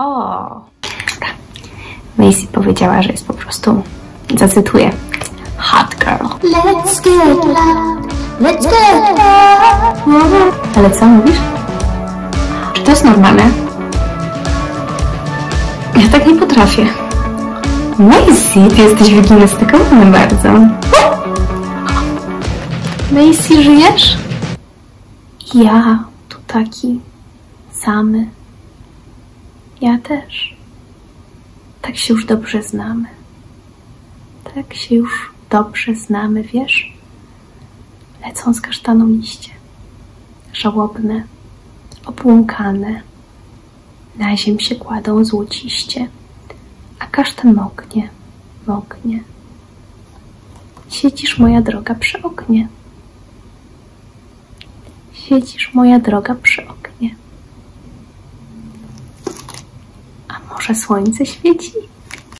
O! Dobra. Macy powiedziała, że jest po prostu, zacytuję, hot girl. Let's get loud. Let's get loud. Ale co mówisz? Czy to jest normalne? Ja tak nie potrafię. Macy, ty jesteś wygimnastykowany bardzo. Macy, żyjesz? Ja tu taki samy. Ja też. Tak się już dobrze znamy. Tak się już dobrze znamy, wiesz? Lecą z kasztanu liście. Żałobne, obłąkane. Na ziem się kładą złociście, a kasztan moknie, moknie. Siedzisz, moja droga, przy oknie. Siedzisz, moja droga, przy oknie. Może słońce świeci?